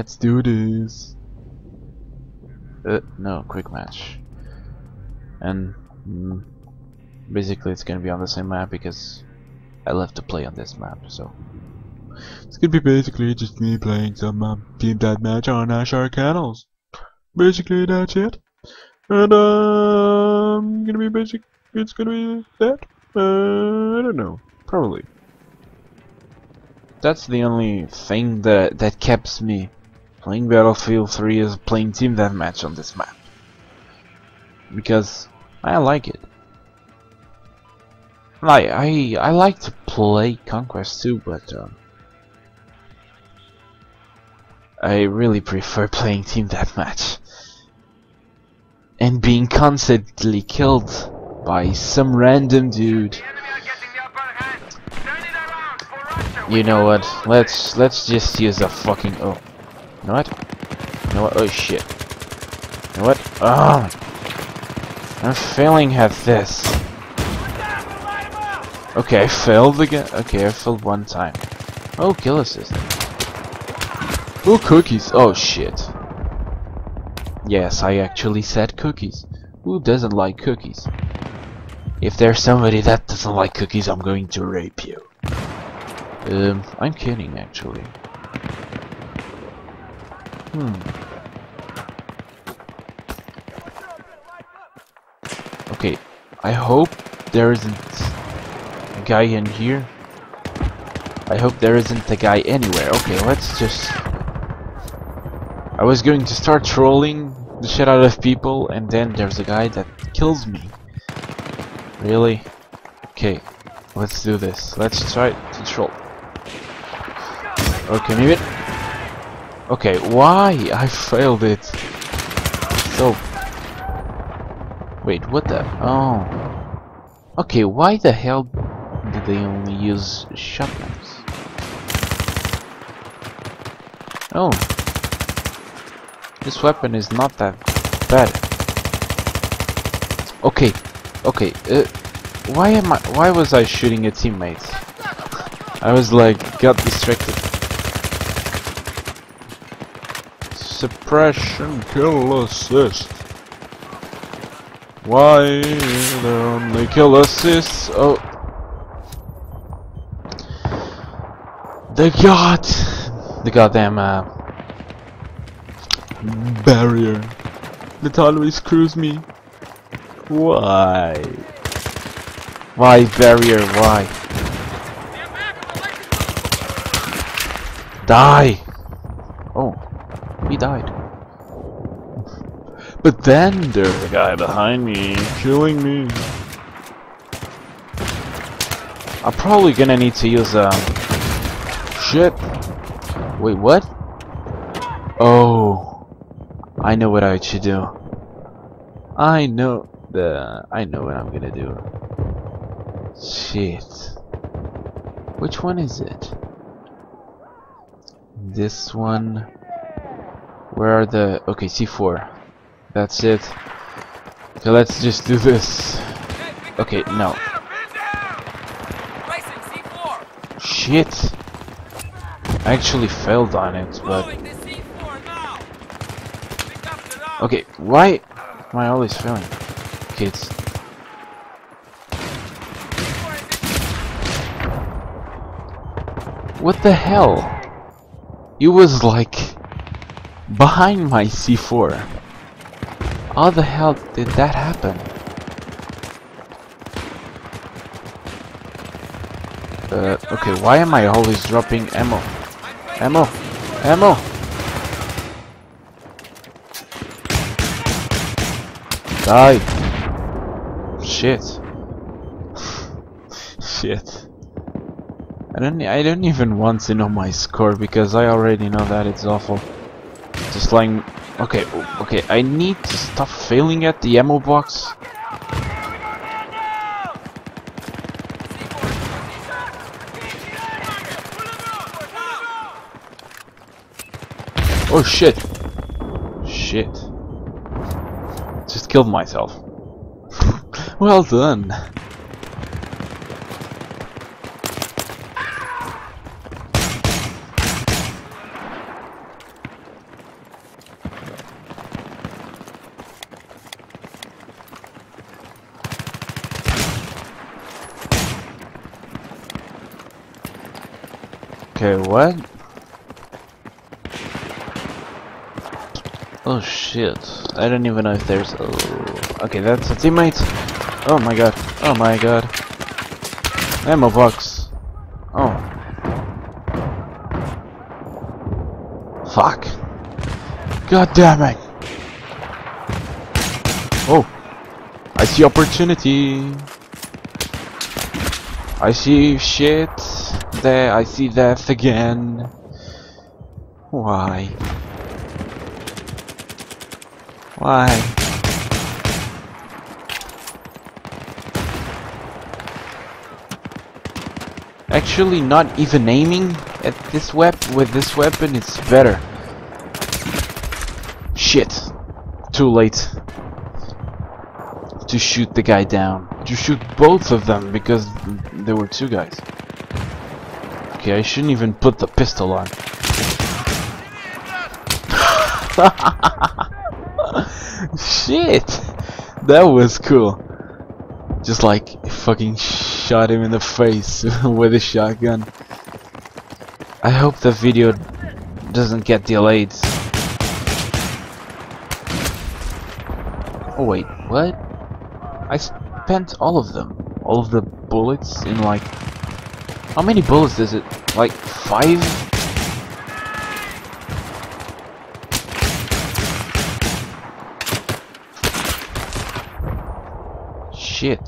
Let's do this. Uh, no, quick match. And mm, basically it's gonna be on the same map because I love to play on this map, so it's gonna be basically just me playing some um, team deathmatch on uh, Noshahr Canals. Basically that's it. And um, gonna be basic. It's gonna be that. Uh, I don't know. Probably. That's the only thing that that keeps me playing Battlefield 3 is playing team deathmatch on this map. Because I like it. I I I like to play Conquest too, but uh, I really prefer playing team deathmatch and being constantly killed by some random dude. You know what? Let's let's just use a fucking oh. Know what? You know what? Oh shit. You know what? Oh. I'm failing at this. Okay, I failed again. Okay, I failed one time. Oh, kill assist. Oh, cookies. Oh shit. Yes, I actually said cookies. Who doesn't like cookies? If there's somebody that doesn't like cookies, I'm going to rape you. Um, I'm kidding actually. Hmm. Okay, I hope there isn't a guy in here. I hope there isn't a guy anywhere. Okay, let's just... I was going to start trolling the shit out of people and then there's a guy that kills me. Really? Okay, let's do this. Let's try to troll. Okay, maybe. Okay, why? I failed it. So. Wait, what the? Oh. Okay, why the hell did they only use shotguns? Oh. This weapon is not that bad. Okay, okay. Uh, why am I? Why was I shooting at teammates? I was like, got distracted. Suppression, kill assist. Why there only kill assists? Oh. The god! The goddamn uh, barrier that always screws me. Why? Why barrier? Why? Die! He died. But then there's a guy behind me, killing me. I'm probably gonna need to use um. Shit. Wait, what? Oh, I know what I should do. I know the. I know what I'm gonna do. Shit. Which one is it? This one. Where are the... Okay, C4. That's it. So let's just do this. Okay, no. Shit. I actually failed on it, but... Okay, why am I always failing? Kids. What the hell? It was like behind my C4. How the hell did that happen? Uh, okay, why am I always dropping ammo? Ammo! Ammo! Die! Shit. Shit. I don't I don't even want to know my score because I already know that it's awful. Like okay, okay, I need to stop failing at the ammo box. Oh shit. Shit. Just killed myself. well done. Okay, what? Oh shit. I don't even know if there's... Oh, okay, that's a teammate. Oh my god. Oh my god. Ammo box. Oh. Fuck. God damn it. Oh. I see opportunity. I see shit. There, I see death again. Why? Why? Actually, not even aiming at this weapon with this weapon, it's better. Shit. Too late. To shoot the guy down. To shoot both of them because there were two guys. Okay, I shouldn't even put the pistol on. Shit! That was cool. Just like fucking shot him in the face with a shotgun. I hope the video doesn't get delayed. Oh wait, what? I spent all of them. All of the bullets in like... How many bullets is it? Like five? Shit.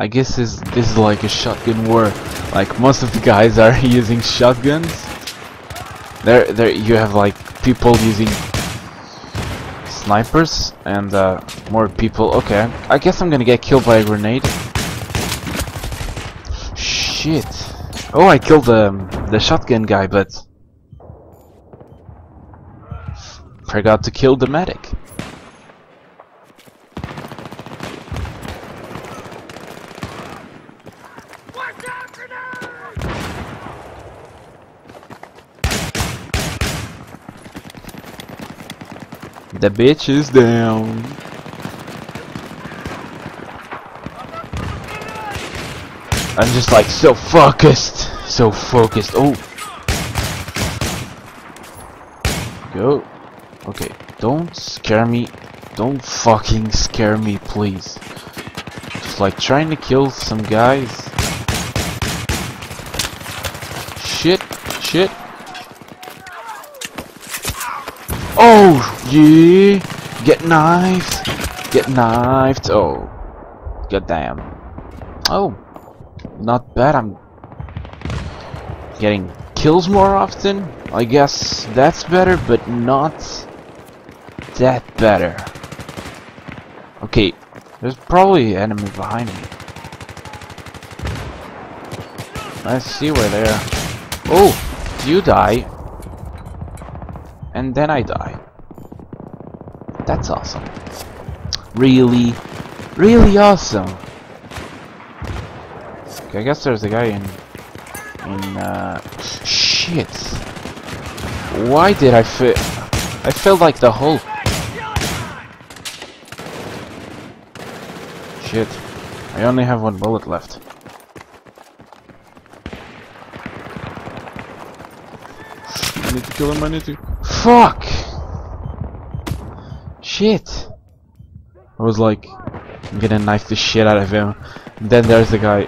I guess this this is like a shotgun war. Like most of the guys are using shotguns. There there you have like people using snipers and uh, more people. Okay, I guess I'm gonna get killed by a grenade. Shit. Oh, I killed the um, the shotgun guy, but forgot to kill the medic. The bitch is down. I'm just like so focused. So focused. Oh. Go. Okay. Don't scare me. Don't fucking scare me, please. Just like trying to kill some guys. Shit. Shit. Oh, yeah. Get knifed. Get knifed. Oh. God damn. Oh. Not bad. I'm getting kills more often. I guess that's better, but not that better. Okay. There's probably enemy behind me. Let's see where they are. Oh, you die and then I die. That's awesome. Really, really awesome. Okay, I guess there's a guy in in uh shit. Why did I fit I felt like the whole Shit. I only have one bullet left. I need to kill him, I need to Fuck! Shit! I was like, I'm gonna knife the shit out of him. And then there's the guy,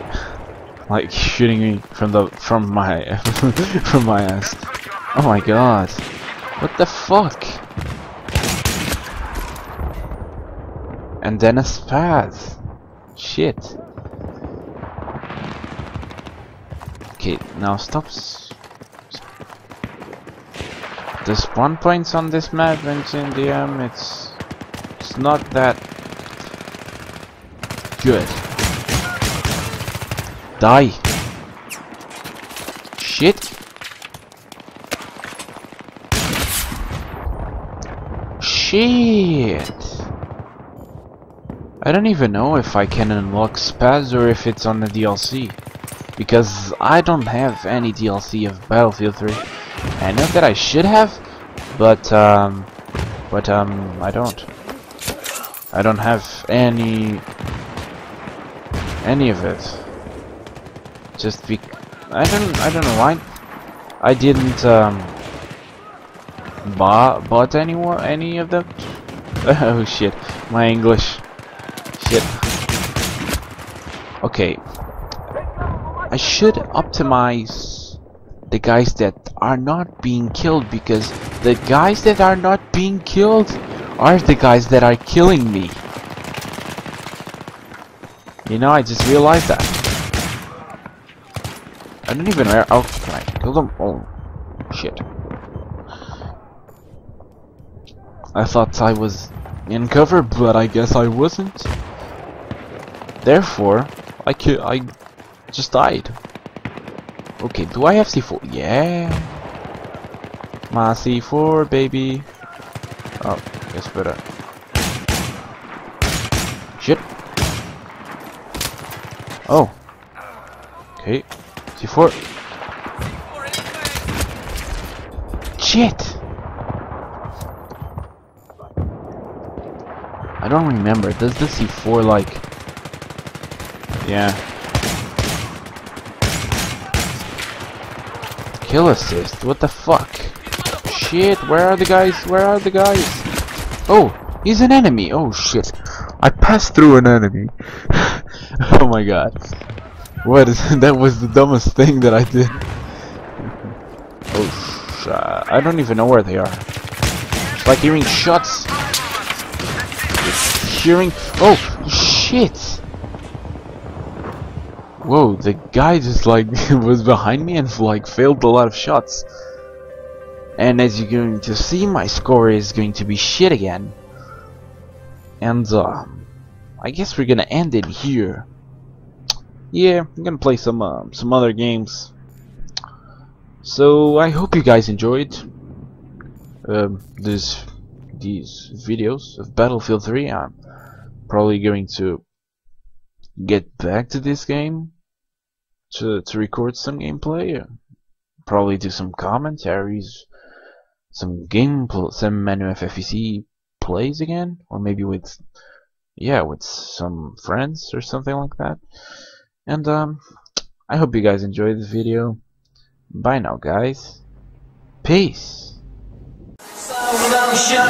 like shooting me from the from my from my ass. Oh my god! What the fuck? And then a spaz. Shit. Okay, now stop the spawn points on this map and in DM it's it's not that good. Die. Shit. Shit. I don't even know if I can unlock Spaz or if it's on the DLC. Because I don't have any DLC of Battlefield 3. I know that I should have, but um, but um, I don't. I don't have any any of it. Just be I don't I don't know why I didn't um bought bought any any of them. oh shit, my English. Shit. Okay. I should optimize the guys that are not being killed because the guys that are not being killed are the guys that are killing me. You know, I just realized that. I didn't even know. Oh, can I kill them? Oh, shit. I thought I was in cover, but I guess I wasn't. Therefore, I could I just died. Okay, do I have C4? Yeah. My C4, baby. Oh, guess better. Shit. Oh. Okay. C4. Shit. I don't remember. Does the C4 like... Yeah. Kill assist? What the fuck? Shit, where are the guys? Where are the guys? Oh, he's an enemy. Oh shit. I passed through an enemy. oh my god. What is that was the dumbest thing that I did. oh. I don't even know where they are. It's like hearing shots hearing. Oh, shit! Whoa, the guy just like was behind me and like failed a lot of shots. And as you're going to see, my score is going to be shit again. And uh, I guess we're gonna end it here. Yeah, I'm gonna play some uh, some other games. So I hope you guys enjoyed uh, this these videos of Battlefield 3. I'm probably going to get back to this game to to record some gameplay. Probably do some commentaries, some game some Manuffbc plays again, or maybe with yeah with some friends or something like that. And um, I hope you guys enjoyed this video. Bye now, guys. Peace. Slow motion,